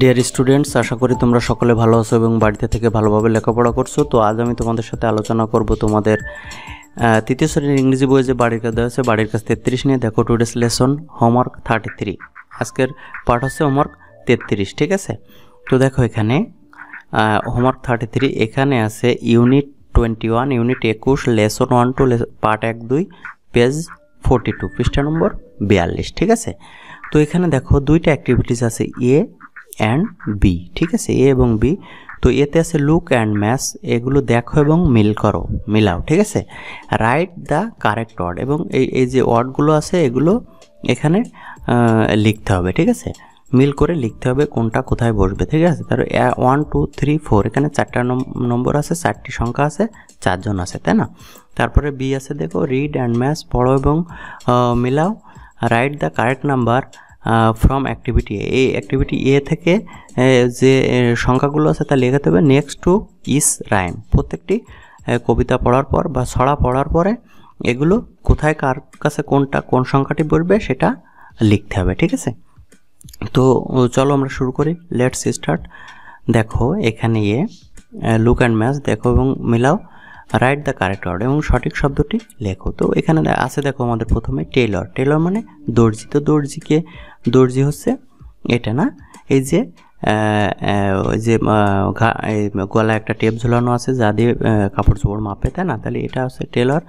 Dear students আশা করি তোমরা সকলে ভালো আছো এবং বাড়িতে থেকে ভালোভাবে লেখাপড়া করছ। তো আজ আমি তোমাদের সাথে আলোচনা করব তোমাদের তৃতীয় শ্রেণির ইংরেজি বইয়ে যে বাড়ির কাজ দেওয়া আছে, বাড়ির কাজ তেত্রিশ নিয়ে। দেখো today's lesson homework thirty three আজকের পার্ট হচ্ছে হোমওয়ার্ক তেত্রিশ, ঠিক আছে? তো দেখো এখানে হোমওয়ার্ক থার্টি থ্রি এখানে আছে ইউনিট টোয়েন্টি ওয়ান ইউনিট একুশ লেসন ওয়ান টু পার্ট এক, দুই পেজ ফোরটি টু পৃষ্ঠা নম্বর বিয়াল্লিশ, ঠিক আছে? তো এখানে দেখো দুইটা অ্যাক্টিভিটিস আছে এ অ্যান্ড বি ঠিক আছে? এ এবং বি তো এতে আছে লুক অ্যান্ড ম্যাথস এগুলো দেখো এবং মিল করো, মিলাও, ঠিক আছে? রাইট দ্য কারেক্ট ওয়ার্ড এবং এই এই যে ওয়ার্ডগুলো আছে, এগুলো এখানে লিখতে হবে, ঠিক আছে? মিল করে লিখতে হবে কোনটা কোথায় বসবে, ঠিক আছে? তার ওয়ান টু থ্রি ফোর এখানে চারটা নম- নম্বর আছে, চারটি সংখ্যা আছে, চারজন আছে, তাই না? তারপরে বি আছে, দেখো রিড অ্যান্ড ম্যাথস পড়ো এবং মিলাও। Write the correct number from activity এই অ্যাক্টিভিটি এ থেকে যে সংখ্যাগুলো আছে তা লেখাতে হবে নেক্সট টু ইস রাইম প্রত্যেকটি কবিতা পড়ার পর বা ছড়া পড়ার পরে এগুলো কোথায় কার কাছে কোনটা, কোন সংখ্যাটি বসবে সেটা লিখতে হবে, ঠিক আছে? তো চলো আমরা শুরু করি। লেটস স্টার্ট দেখো, এখানে ইয়ে লুক অ্যান্ড ম্যাচ দেখো এবং মিলাও। রাইট দ্য কারেক্ট ওয়ার্ড এবং সঠিক শব্দটি লেখো। তো এখানে আছে দেখো আমাদের প্রথমে টেলর টেলর মানে দর্জি। তো দর্জিকে দর্জি হচ্ছে এটা না? এই যে যে গলায় একটা টেপ ঝোলানো আছে যা দিয়ে কাপড় চোপড় মাপে তাই না? তাহলে এটা হচ্ছে টেলর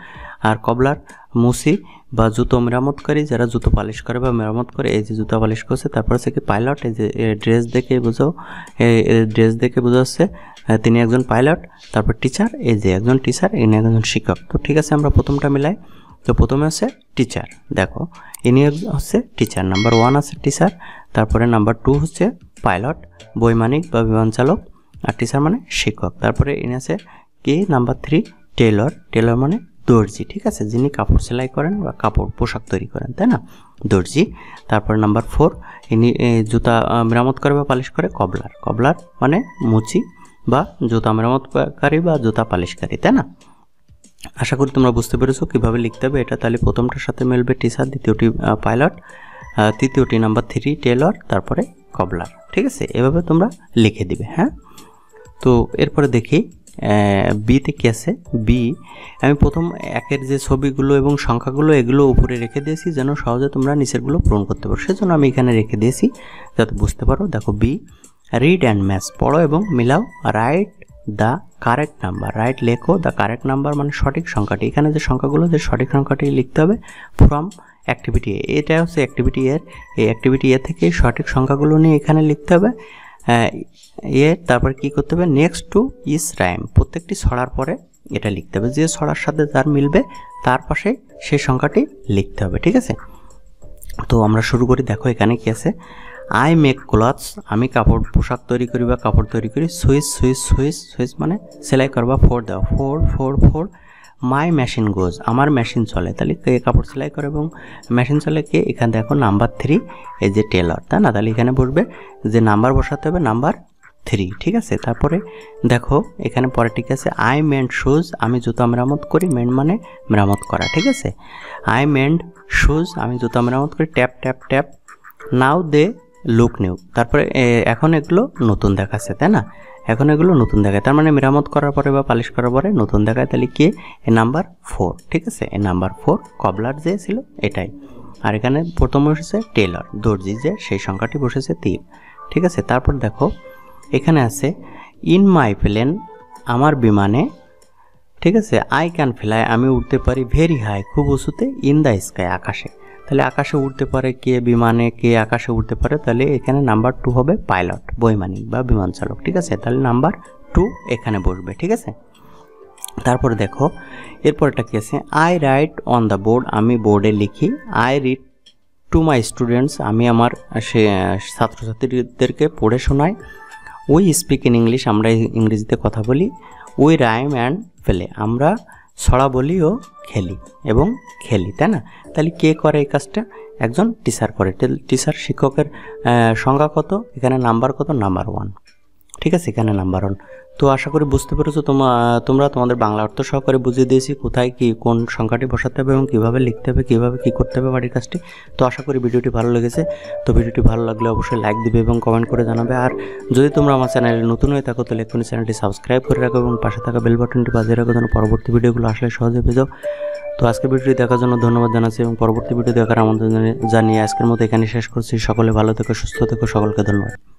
আর কবলার মুসি বা জুতো মেরামতকারী যারা জুতো পালিশ করে বা মেরামত করে এই যে জুতো পালিশ করছে তারপর হচ্ছে কি পাইলট এই যে ড্রেস দেখে বোঝাও। ড্রেস দেখে বোঝা যাচ্ছে আহ, তিনি একজন পাইলট, তারপর টিচার এই যে একজন টিচার ইনি একজন শিক্ষক। তো ঠিক আছে, আমরা প্রথমটা মিলাই। তো প্রথমে হচ্ছে টিচার দেখো। ইনি হচ্ছে টিচার নাম্বার ওয়ান আছে টিচার তারপরে নাম্বার টু হচ্ছে পাইলট, বৈমানিক বা বিমান চালক, আর টিচার মানে শিক্ষক। তারপরে ইনি আছে কি? নাম্বার থ্রি টেলর টেলর মানে দর্জি, ঠিক আছে? যিনি কাপড় সেলাই করেন বা কাপড় পোশাক তৈরি করেন, তাই না? দর্জি। তারপর নাম্বার ফোর ইনি জুতা মেরামত করে বা পালিশ করে, কবলার। কবলার মানে মুচি বা জুতা মেরামতকারী বা জুতা পালিশকারী, তাই না? আশা করি তোমরা বুঝতে পেরেছ কীভাবে লিখতে হবে। এটা তাহলে প্রথমটার সাথে মিলবে টিচার দ্বিতীয়টি পাইলট তৃতীয়টি নাম্বার থ্রি, টেলর, তারপরে কবলার, ঠিক আছে? এভাবে তোমরা লিখে দিবে হ্যাঁ? তো এরপরে দেখি বিতে কি আছে? বি আমি প্রথম একের যে ছবিগুলো এবং সংখ্যাগুলো এগুলো উপরে রেখে দিয়েছি যেন সহজে তোমরা নিচেরগুলো পূরণ করতে পারো। সেজন্য আমি এখানে রেখে দিয়েছি, যাতে বুঝতে পারো। দেখো বি রিড অ্যান্ড ম্যাথস পড়ো এবং মিলাও write the correct number write লেখো দ্য কারেক্ট নাম্বার মানে সঠিক সংখ্যাটি, এখানে যে সংখ্যাগুলো, যে সঠিক সংখ্যাটি লিখতে হবে ফ্রম অ্যাক্টিভিটি এ এটা হচ্ছে অ্যাক্টিভিটি এর এই অ্যাক্টিভিটি এ থেকে সঠিক সংখ্যাগুলো নিয়ে এখানে লিখতে হবে এ, তারপর কি করতে হবে নেক্সট টু ইস রাইম প্রত্যেকটি ছড়ার পরে এটা লিখতে হবে, যে ছড়ার সাথে যার মিলবে, তার পাশে সেই সংখ্যাটি লিখতে হবে, ঠিক আছে? তো আমরা শুরু করি, দেখো এখানে কি আছে আই মেক ক্লথস আমি কাপড়, পোশাক তৈরি করি বা কাপড় তৈরি করি। সুইচ সুইচ সুইচ সুইচ মানে সেলাই করবা ফোর দাও। Four four four my machine goes আমার মেশিন চলে। তাহলে কে কাপড় সেলাই করে এবং মেশিন চলে কে? এখানে দেখো নাম্বার থ্রি এই যে টেলর তাই না? তাহলে এখানে বসবে যে নাম্বার বসাতে হবে নাম্বার থ্রি ঠিক আছে? তারপরে দেখো, এখানে পরে ঠিক আছে আই মেন্ড শুজ আমি জুতা মেরামত করি। মেন্ড মানে মেরামত করা, ঠিক আছে? আই মেন্ড শুজ আমি জুতা মেরামত করি। Tap tap tap now they look new তারপরে এখন এগুলো নতুন দেখাচ্ছে, তাই না? এখন এগুলো নতুন দেখায়। তার মানে মেরামত করার পরে বা পালিশ করার পরে নতুন দেখায় তাহলে কি? এ নাম্বার ফোর ঠিক আছে? এ নাম্বার ফোর কবলার যে ছিল, এটাই। আর এখানে প্রথম বসেছে টেলর দর্জি যে, সেই সংখ্যাটি বসেছে তিন। ঠিক আছে? তারপর দেখো, এখানে আছে ইন মাই প্লেন আমার বিমানে, ঠিক আছে? আই ক্যান ফ্লাই আমি উঠতে পারি ভেরি হাই খুব উঁচুতে ইন দ্য স্কাই আকাশে। তাহলে আকাশে উঠতে পারে কে বিমানে, কে আকাশে উঠতে পারে, তাহলে এখানে নাম্বার টু হবে পাইলট বৈমানিক বা বিমান চালক, ঠিক আছে? তাহলে নাম্বার টু এখানে বসবে, ঠিক আছে? তারপরে দেখো, এরপরটা কি আছে? I write on the board আমি বোর্ডে লিখি I read to my students আমি আমার সে, ছাত্রছাত্রীদেরকে পড়ে শোনাই। উই স্পিক ইন ইংলিশ আমরা ইংরেজিতে কথা বলি। উই রাইম অ্যান্ড ফেলে আমরা ও খেলি এবং খেলি, তাই না? তাহলে কে করে এই কাজটা? একজন টিচার করে। টিচার শিক্ষকের সংজ্ঞা কত? এখানে নাম্বার কত? নাম্বার ওয়ান ঠিক আছে, এখানে নাম্বার ওয়ান তো আশা করি বুঝতে পেরেছ তোমা, তোমরা তোমাদের বাংলা অর্থ সহকারে বুঝিয়ে দিয়েছি, কোথায় কি, কোন সংখ্যাটি বসাতে হবে এবং কীভাবে লিখতে হবে, কীভাবে কী করতে হবে বাড়ির কাজটি। তো আশা করি ভিডিওটি ভালো লেগেছে। তো ভিডিওটি ভালো লাগলে অবশ্যই লাইক দিবে এবং কমেন্ট করে জানাবে। আর যদি তোমরা আমার চ্যানেলে নতুন হয়ে থাকো, তাহলে এক্ষুনি চ্যানেলটি সাবস্ক্রাইব করে রাখো এবং পাশে থাকা বেল বাটনটি বাজিয়ে রাখো যেন পরবর্তী ভিডিওগুলো আসলে সহজে পেয়ে যাও। তো আজকের ভিডিওটি দেখার জন্য ধন্যবাদ জানাচ্ছি এবং পরবর্তী ভিডিও দেখার জানিয়ে- জানিয়ে আজকের মতো এখানে শেষ করছি। সকলে ভালো থেকো, সুস্থ থেকো, সকলকে ধন্যবাদ।